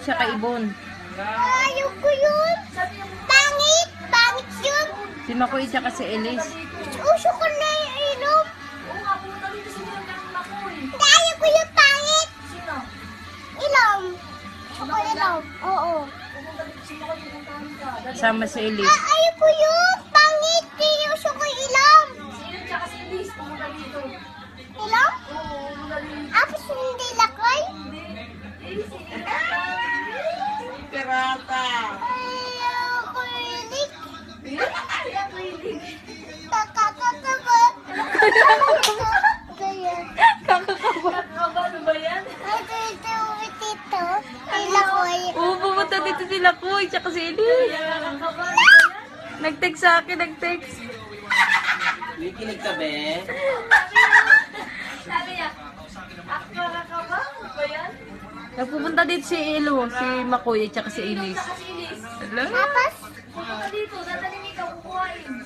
Siya kay Ibon. Ayaw ko yun. Pangit. Pangit yun. Si Makoy tsaka si Elise. Uso ko na yung inom. Hindi, ayaw ko yung pangit. Ilom. Gusto ko ilom. Oo. Sama si Ah, Elise. ayaw ko yun. Pangit. Gusto ko ilom. Ilom? Apos Kakakaba. Oo, pumunta dito sila tsaka si Elise. Nag-text sa akin, nag-text. Nakikinig ka, be? Nagpupunta dito si Elo, si Makuya, tsaka si Inis. Hello? Tapos, pupunta dito, dadalhin ikaw, kukuhain.